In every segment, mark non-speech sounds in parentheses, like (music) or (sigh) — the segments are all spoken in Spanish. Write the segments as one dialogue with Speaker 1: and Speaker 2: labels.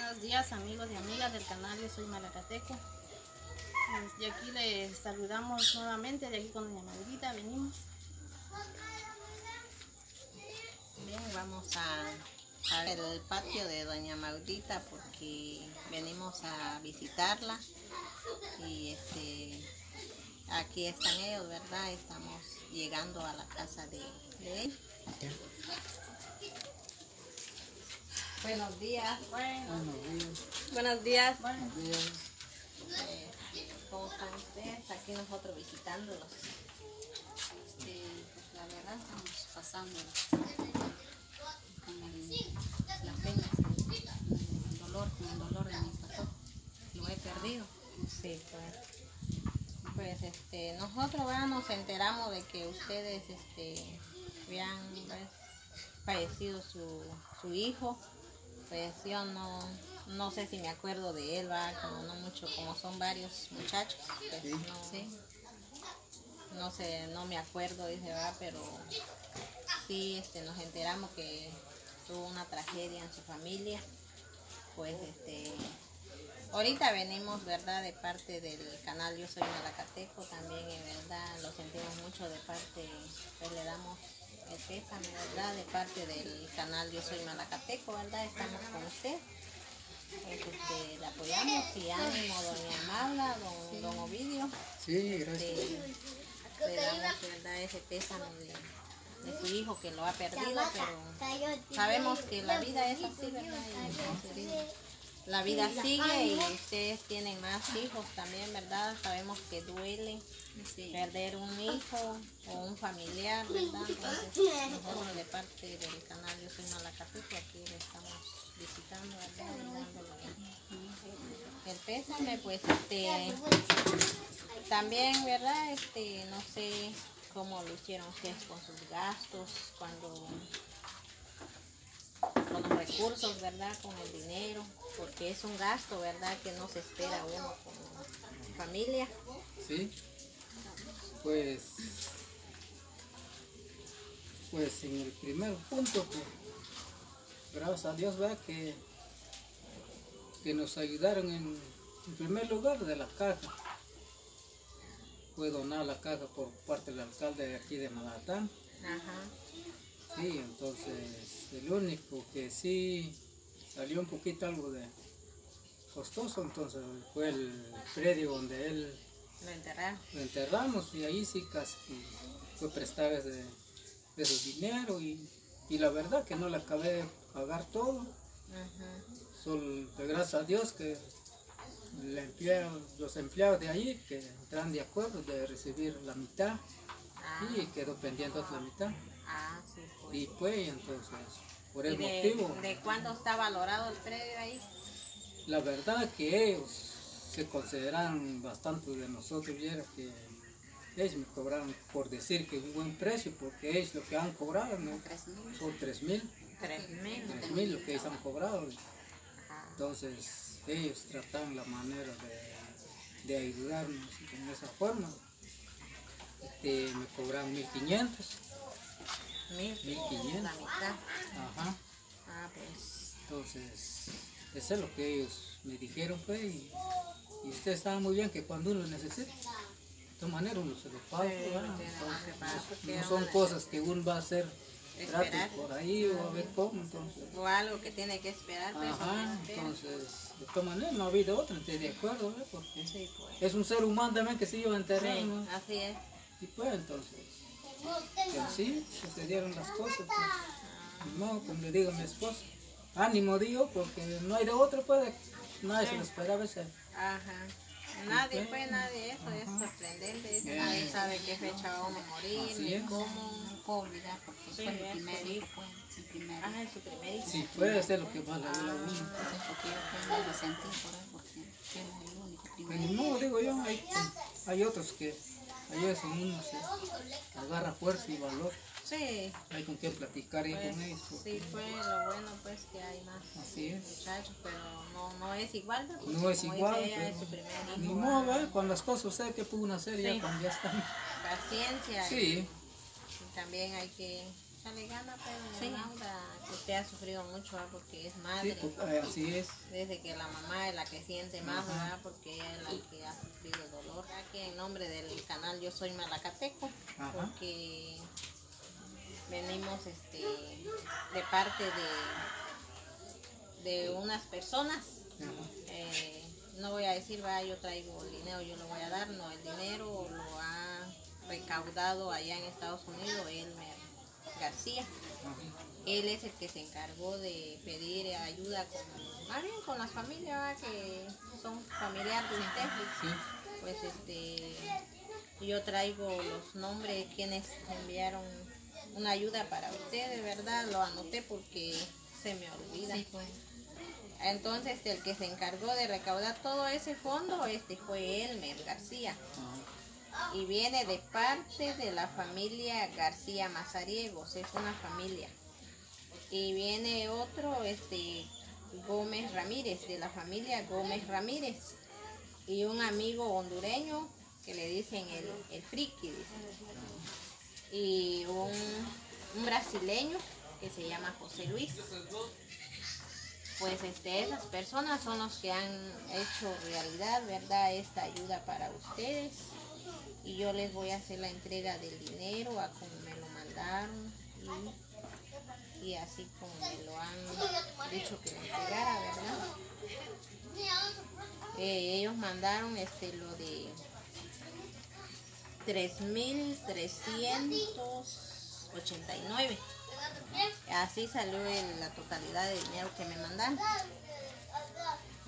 Speaker 1: buenos días amigos y amigas del canal, yo soy Malacateco. Pues, y aquí les saludamos nuevamente, de aquí con doña Maurita venimos.
Speaker 2: Bien, vamos a, a ver el patio de doña Maurita porque venimos a visitarla y este aquí están ellos, ¿verdad? Estamos llegando a la casa de, de él. Buenos días.
Speaker 1: Buenos días.
Speaker 2: Eh, ¿Cómo están ustedes? Aquí nosotros visitándolos.
Speaker 3: Este, pues la verdad estamos pasando con el, la pena, el dolor, con el dolor de mi pastor. Lo he perdido.
Speaker 2: Sí, pues. Pues este, nosotros ¿verdad? nos enteramos de que ustedes este, habían pues, fallecido su, su hijo. Pues yo no, no sé si me acuerdo de él, va, como no mucho, como son varios muchachos. Pues, no, no sé, no me acuerdo, dice, va, pero sí este, nos enteramos que tuvo una tragedia en su familia. Pues este, Ahorita venimos, ¿verdad? De parte del canal Yo Soy Malacateco, también, en verdad, lo sentimos mucho de parte, pues le damos el pésame, ¿verdad? De parte del canal Yo Soy Malacateco, ¿verdad? Estamos con usted. Pues, este, le apoyamos y ánimo, doña Amala, don, don Ovidio.
Speaker 4: Sí, gracias.
Speaker 2: Este, le damos, ¿verdad? Ese pésame de, de su hijo que lo ha perdido, pero sabemos que la vida es así, ¿verdad? Y, la vida sigue y ustedes tienen más hijos también, ¿verdad? Sabemos que duele
Speaker 3: Sí.
Speaker 2: perder un hijo o un familiar, ¿verdad? Entonces, nosotros de parte del canal Yo Soy Malacateco aquí le estamos visitando, ¿verdad? Dándole el pésame, pues este, también, ¿verdad? Este, no sé cómo lo hicieron ustedes con sus gastos, cuando con los recursos, ¿verdad? Con el dinero, porque es un gasto, ¿verdad? Que no se espera uno como familia.
Speaker 4: Sí. Pues, pues en el primer punto, pues, gracias a Dios, ¿verdad? Que, que nos ayudaron en, en primer lugar de la caja. Fue donada la caja por parte del alcalde de aquí de Malatán.
Speaker 2: Ajá.
Speaker 4: Sí, entonces el único que sí salió un poquito algo de costoso, entonces fue el predio donde él
Speaker 2: Lo
Speaker 4: enterramos y ahí sí casi fue prestar de, de su dinero y, y la verdad que no le acabé de pagar todo,
Speaker 2: Ajá.
Speaker 4: solo de gracias a Dios que el los empleados de ahí que entran de acuerdo de recibir la mitad
Speaker 2: Ah,
Speaker 4: y quedó pendiente otra mitad
Speaker 2: ah, sí, pues.
Speaker 4: y pues entonces por
Speaker 2: ¿Y
Speaker 4: el
Speaker 2: de,
Speaker 4: motivo
Speaker 2: de cuánto está valorado el predio ahí?
Speaker 4: la verdad que ellos se consideran bastante de nosotros viera que ellos me cobraron por decir que es un buen precio porque ellos lo que han cobrado ¿no? Son tres mil
Speaker 2: Tres mil.
Speaker 4: tres mil lo que ellos han cobrado
Speaker 2: Ajá.
Speaker 4: entonces ellos tratan la manera de, de ayudarnos en esa forma este, me cobran 1500
Speaker 2: Mil.
Speaker 4: 1500.
Speaker 2: La mitad.
Speaker 4: ajá
Speaker 2: Ah, pues.
Speaker 4: entonces eso es lo que ellos me dijeron pues y, y ustedes saben muy bien que cuando uno necesita de todas maneras uno se lo paga Entonces,
Speaker 2: porque
Speaker 4: no son cosas que uno va a hacer
Speaker 2: Esperar.
Speaker 4: por ahí o a ver cómo entonces
Speaker 2: O algo que tiene que esperar, pues.
Speaker 4: Ajá, entonces, de todas maneras no ha habido otra, estoy de acuerdo, ¿verdad? Porque
Speaker 2: Sí, pues.
Speaker 4: es un ser humano también que se iba a enterrar,
Speaker 2: Sí,
Speaker 4: ¿no?
Speaker 2: así es.
Speaker 4: Y pues entonces, que así sucedieron las cosas, pues. Modo, como le digo a mi esposa, ánimo digo, porque no hay de otro, pues, nadie se lo esperaba ese.
Speaker 2: Ajá. Nadie, pues, nadie, eso es sorprendente. eso
Speaker 4: Eh.
Speaker 2: Nadie sabe qué fecha vamos a morir, ni cómo.
Speaker 3: No puedo olvidar porque
Speaker 2: Sí,
Speaker 3: fue mi
Speaker 2: es
Speaker 3: primer hijo, mi primer
Speaker 2: Ah,
Speaker 3: hijo.
Speaker 2: en su primer hijo.
Speaker 4: Sí, puede ser lo que más la vida a uno.
Speaker 3: Entonces, porque yo tengo que sentir por él porque él es el único
Speaker 4: Pues
Speaker 3: primer
Speaker 4: ni
Speaker 3: hijo.
Speaker 4: modo, digo yo, hay, hay otros que ahí es uno se agarra fuerza y valor,
Speaker 2: Sí,
Speaker 4: hay con quien platicar y
Speaker 2: pues,
Speaker 4: con ellos. porque
Speaker 2: sí, fue lo bueno, pues, que hay más
Speaker 4: Así es.
Speaker 2: muchachos, pero no, no es igual,
Speaker 4: No es igual,
Speaker 2: ella, es su
Speaker 4: pero
Speaker 2: primer hijo,
Speaker 4: ni modo, ¿verdad? Con las cosas usted que pudo hacer
Speaker 2: Sí.
Speaker 4: ya cuando ya están.
Speaker 2: Paciencia. y-
Speaker 4: Sí,
Speaker 2: y también hay que echarle gana, pero
Speaker 3: Sí.
Speaker 2: Laura, que usted ha sufrido mucho, ¿verdad? porque es
Speaker 4: Sí,
Speaker 2: madre.
Speaker 4: pues, así es.
Speaker 2: Desde que la mamá es la que siente más, ¿verdad? Porque ella es la que ha sufrido dolor. Aquí en nombre del canal Yo Soy Malacateco,
Speaker 4: Ajá.
Speaker 2: porque venimos este, de parte de, de unas personas. Eh, no voy a decir, va, yo traigo el dinero, yo lo voy a dar. No, el dinero lo ha recaudado allá en Estados Unidos Elmer García. Él es el que se encargó de pedir ayuda con, más bien con las familias que son familiares de usted.
Speaker 4: Sí.
Speaker 2: Pues este, yo traigo los nombres quienes enviaron una ayuda para usted, de verdad lo anoté porque se me olvida.
Speaker 3: Sí, pues.
Speaker 2: Entonces el que se encargó de recaudar todo ese fondo este fue Elmer García
Speaker 4: Ajá.
Speaker 2: Y viene de parte de la familia García Mazariegos, es una familia. Y viene otro, este, Gómez Ramírez, de la familia Gómez Ramírez. Y un amigo hondureño que le dicen el, el friki. Y un, un brasileño que se llama José Luis. Pues este, esas personas son los que han hecho realidad, ¿verdad? Esta ayuda para ustedes y yo les voy a hacer la entrega del dinero a como me lo mandaron y, así como me lo han dicho que lo entregara, ¿verdad? Eh, ellos mandaron este lo de 3.389. Así salió la totalidad del dinero que me mandaron.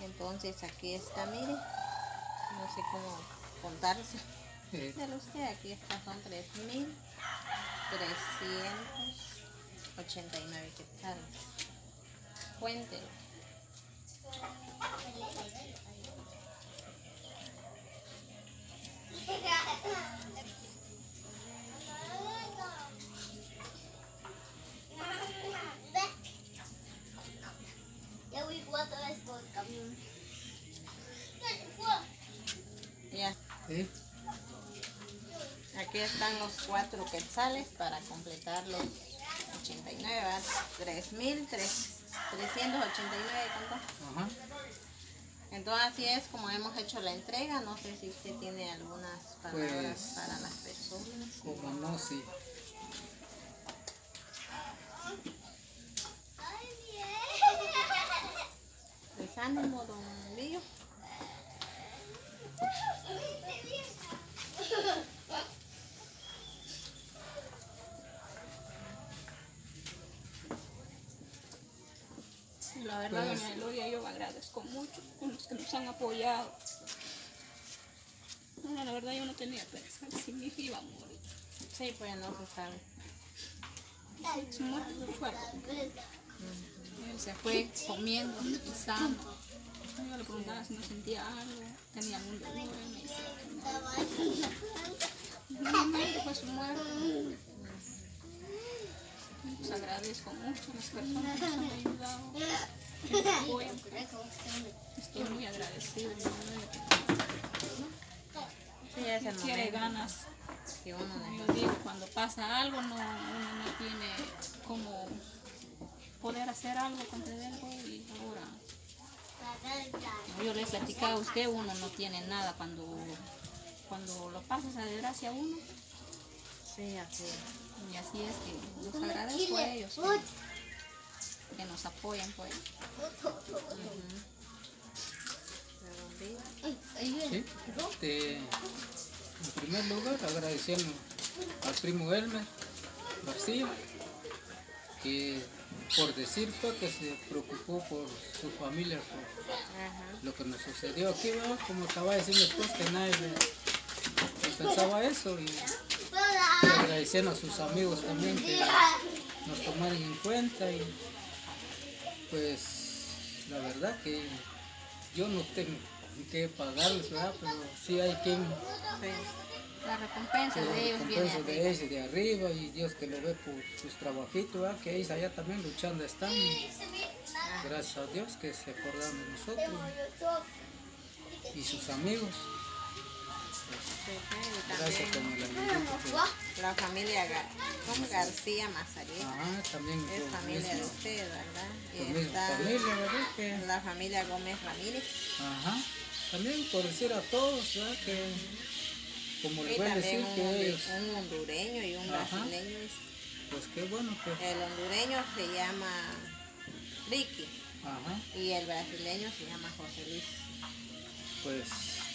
Speaker 2: Entonces aquí está, mire. No sé cómo contarse. Pero usted aquí está, son 3.389 quetzales. Cuéntelo.
Speaker 5: Ya voy otra vez por el camión.
Speaker 2: Ya,
Speaker 4: sí.
Speaker 2: Aquí están los cuatro quetzales para completar los 89, ¿verdad? 3.389, ¿cuánto?
Speaker 4: Ajá.
Speaker 2: Entonces así es como hemos hecho la entrega. No sé si usted tiene algunas palabras
Speaker 4: Pues,
Speaker 2: para las personas.
Speaker 4: Como no, sí.
Speaker 2: Pues ánimo, don Lío.
Speaker 3: La verdad,
Speaker 4: Pues-
Speaker 3: doña Elodia, yo agradezco mucho han apoyado. No, la verdad, yo no tenía pensado (laughs) si mi hija iba a morir.
Speaker 2: Sí, pues no se sabe.
Speaker 3: Su muerte fue Él se fue comiendo, pisando. Yo le preguntaba si no sentía algo, tenía algún dolor. Me que no. (laughs) Normalmente fue su muerte. Les agradezco mucho a las personas que nos han ayudado. Estoy muy
Speaker 2: Sí, es el
Speaker 3: Quiere
Speaker 2: momento
Speaker 3: ganas.
Speaker 2: que uno
Speaker 3: Como
Speaker 2: necesita.
Speaker 3: yo digo, cuando pasa algo, no, uno no tiene como poder hacer algo contra algo y ahora yo le he platicado a usted, uno no tiene nada cuando, cuando lo pasa esa desgracia a uno.
Speaker 2: Sí, así es.
Speaker 3: Y así es que los agradezco a ellos que, que nos apoyan pues.
Speaker 4: Sí, este, en primer lugar agradeciendo al primo Elmer García, que por decir pues, que se preocupó por su familia, por
Speaker 2: Ajá.
Speaker 4: lo que nos sucedió aquí, ¿verdad? como acaba de decir después que nadie pensaba eso y, y agradeciendo a sus amigos también que nos tomaron en cuenta y pues la verdad que yo no tengo que pagarles, ¿verdad? pero sí hay quien
Speaker 2: Pues, la recompensa de ellos viene
Speaker 4: recompensa de
Speaker 2: arriba.
Speaker 4: ellos de arriba y Dios que lo ve por sus trabajitos, ¿verdad? que ellos allá también luchando están y gracias a Dios que se acordaron de nosotros y sus amigos. Gracias
Speaker 2: la familia Gar ¿cómo? García Mazarieta.
Speaker 4: Ajá, también
Speaker 2: Es familia de
Speaker 4: mismo-
Speaker 2: usted, ¿verdad? Y está
Speaker 4: familia, ¿verdad? Que,
Speaker 2: la familia Gómez Ramírez.
Speaker 4: ajá. También por decir a todos, ¿verdad? Que como les voy a decir
Speaker 2: un,
Speaker 4: que ellos,
Speaker 2: un hondureño y un
Speaker 4: Ajá.
Speaker 2: brasileño.
Speaker 4: pues qué bueno que,
Speaker 2: El hondureño se llama Ricky
Speaker 4: ajá,
Speaker 2: y el brasileño se llama José Luis.
Speaker 4: pues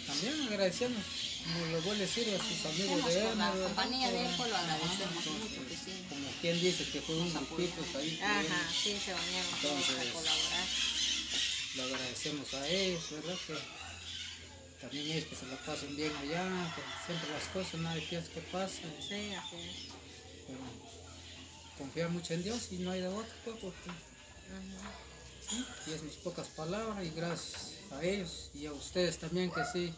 Speaker 4: también agradecemos, como les voy a decir a sus amigos de
Speaker 3: por
Speaker 4: él,
Speaker 3: la compañía de él, pues lo agradecemos mucho que sí.
Speaker 4: Como quien dice que fue un grupito ahí,
Speaker 2: Ajá, sí, se unieron todos a colaborar.
Speaker 4: le agradecemos a ellos, ¿verdad? Que también ellos que se la pasen bien allá, que siempre las cosas nadie piensa que pasen.
Speaker 2: Sí, así es.
Speaker 4: Pero confiar mucho en Dios y no hay de otro, pues, porque ¿sí? y es mis pocas palabras y gracias a ellos y a ustedes también que sí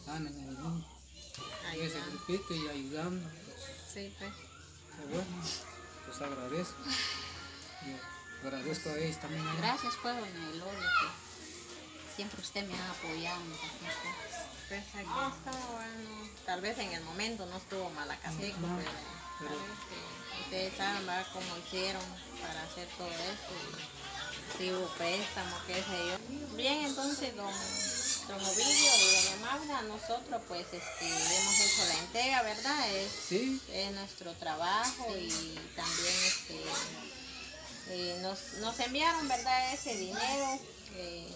Speaker 4: están en, el, en ese grupito y ayudando. Pues,
Speaker 2: Sí, pues.
Speaker 4: bueno, pues agradezco. (laughs) Y agradezco a ellos también. a.
Speaker 3: Gracias pues doña Elodia que siempre usted me ha apoyado en cualquier cosa.
Speaker 2: Pues aquí está, bueno, tal vez en el momento no estuvo Malacaseco,
Speaker 4: No,
Speaker 2: pero,
Speaker 4: pero-
Speaker 2: tal vez, eh, ustedes saben ¿verdad? cómo hicieron para hacer todo esto. y Si hubo préstamo, qué sé yo. Bien, entonces, don, don Ovidio y doña Magda, nosotros pues este, hemos hecho la entrega, ¿verdad? Es,
Speaker 4: Sí,
Speaker 2: es nuestro trabajo y también este, eh, nos, nos enviaron, ¿verdad? Ese dinero. eh,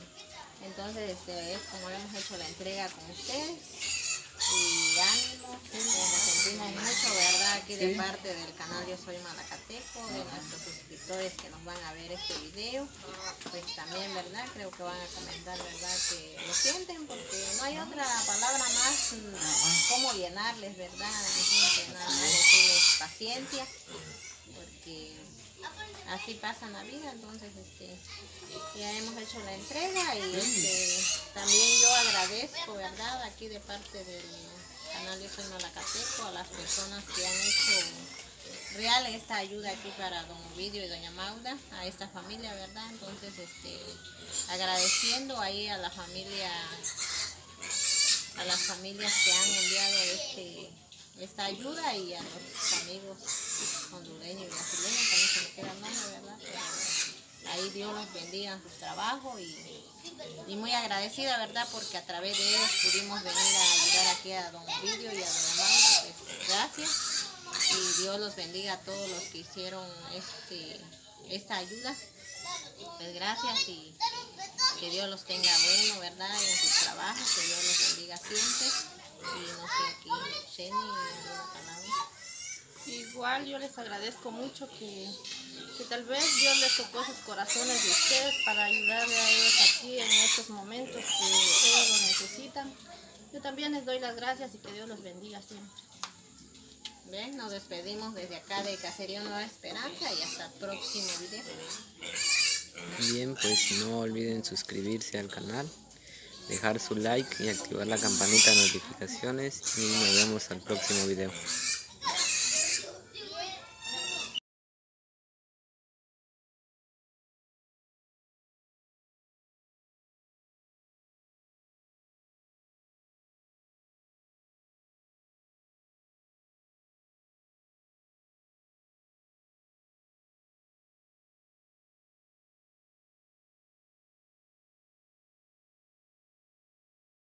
Speaker 2: entonces, este, es como hemos hecho la entrega con ustedes. Y ánimo, nos sentimos mucho, ¿verdad? Aquí de parte del canal Yo Soy Malacateco, de nuestros suscriptores que nos van a ver este video. Pues también, ¿verdad? Creo que van a comentar, ¿verdad? Que lo sienten porque no hay otra palabra más mm, cómo llenarles, ¿verdad? Gente, nada más decirles paciencia, porque así pasa la vida, entonces este ya hemos hecho la entrega y este, también yo agradezco, ¿verdad? Aquí de parte del canal Yo Soy Malacateco a las personas que han hecho real esta ayuda aquí para don Ovidio y doña Mauda, a esta familia, ¿verdad? Entonces, este, agradeciendo ahí a la familia, a las familias que han enviado este, esta ayuda y a los amigos hondureños y brasileños, también se me queda nombre, ¿verdad? Ahí Dios los bendiga en sus trabajos y, muy agradecida, ¿verdad? Porque a través de ellos pudimos venir a ayudar aquí a don Ovidio y a doña Maura, pues gracias y Dios los bendiga a todos los que hicieron este, esta ayuda. Pues gracias y que Dios los tenga bueno, ¿verdad? En sus trabajos, que Dios los bendiga siempre. Y no sé, aquí, Jenny, alguna palabra.
Speaker 1: Igual yo les agradezco mucho que, que tal vez Dios les tocó sus corazones de ustedes para ayudarle a ellos aquí en estos momentos que ellos lo necesitan. Yo también les doy las gracias y que Dios los bendiga siempre.
Speaker 2: Bien, nos despedimos desde acá de Caserío Nueva Esperanza y hasta el próximo video.
Speaker 6: Bien, pues no olviden suscribirse al canal, dejar su like y activar la campanita de notificaciones y nos vemos al próximo video.